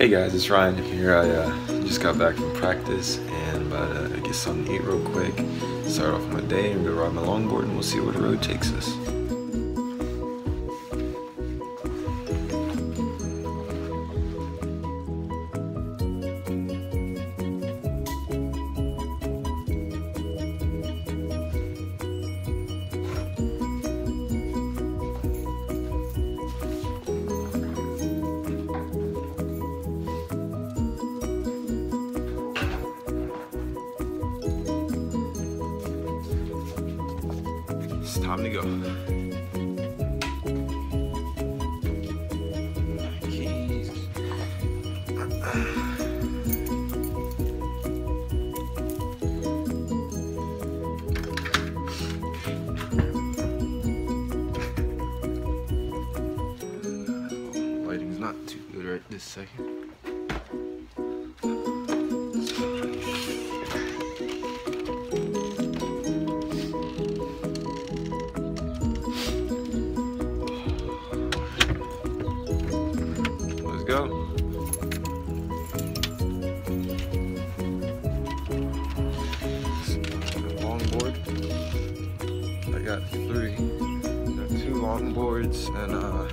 Hey guys, it's Ryan here. I uh, just got back from practice and about to get something to eat real quick. Start off my day and go ride my longboard and we'll see where the road takes us. Time to go. Lighting's not too good right this second. Got three. Two longboards and uh,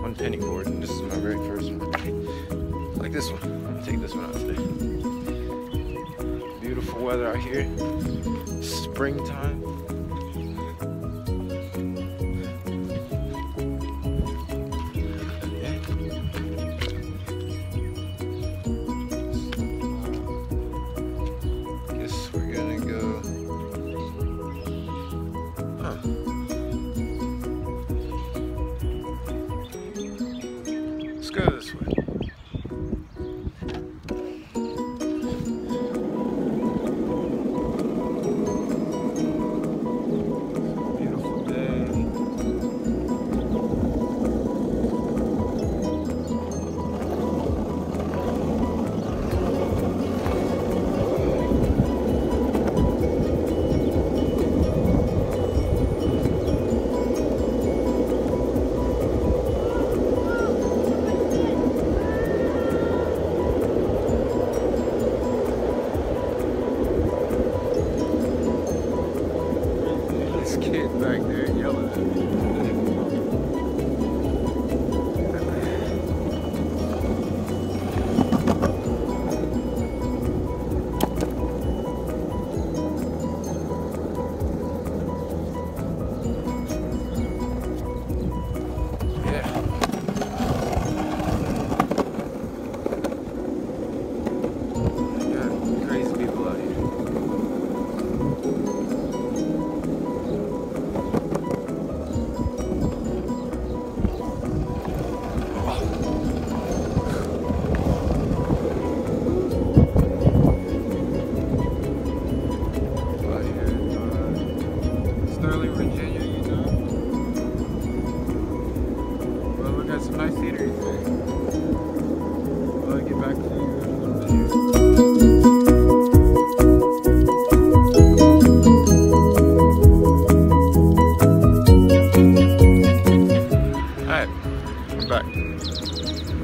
one penny board. And this is my very first one. Like this one. I'm gonna take this one out today. Beautiful weather out here. Springtime. This way. This kid back there yelling at me.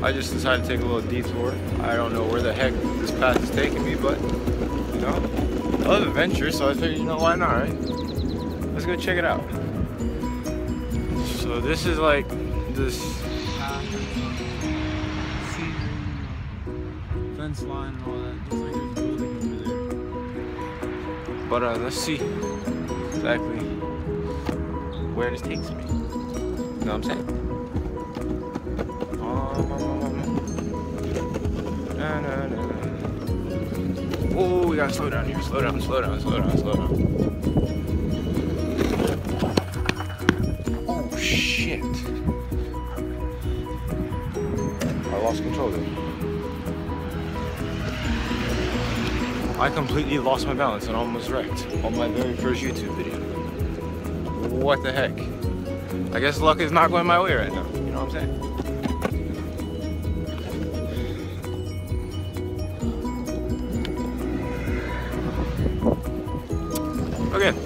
I just decided to take a little detour. I don't know where the heck this path is taking me, but you know, I love adventure, so I figured, you know, why not, right? Let's go check it out. So this is like this. fence line and all that. Looks like there's building over there. But uh, let's see exactly where this takes me. You know what I'm saying? Oh, we gotta slow down here. Slow down, slow down, slow down, slow down. Oh shit! I lost control there. I completely lost my balance and almost wrecked on my very first YouTube video. What the heck? I guess luck is not going my way right now. You know what I'm saying? Okay.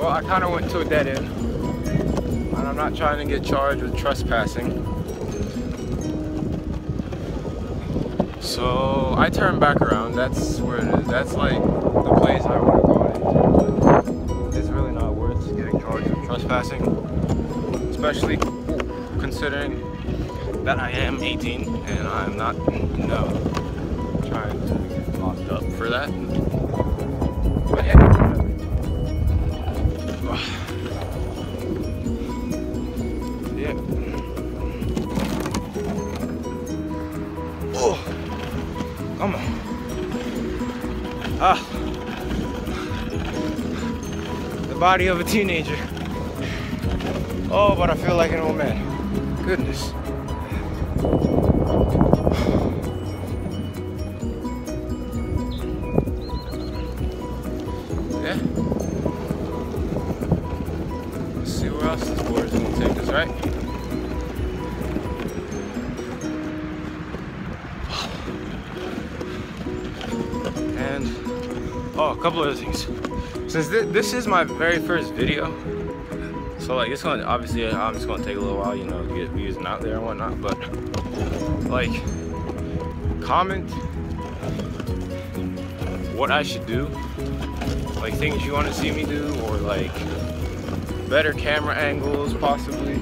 Well, I kind of went to a dead end. And I'm not trying to get charged with trespassing. So I turned back around. That's where it is. That's like the place I would have gone into. It's really not worth getting charged for trespassing, especially considering that I am 18 and I'm not, know, trying to get locked up for that. But. Yeah. Oh, come on. Ah. The body of a teenager. Oh, but I feel like an old man. Goodness. Oh, a couple other things. Since thi- this is my very first video, so like it's gonna obviously I'm just gonna take a little while, you know, to get views and out there and whatnot. But like, comment what I should do, like things you want to see me do, or like better camera angles possibly.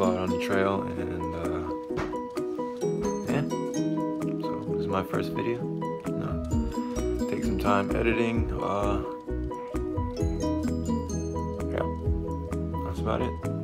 People out on the trail, and uh, yeah. So this is my first video. Know, take some time editing. Uh, yeah, that's about it.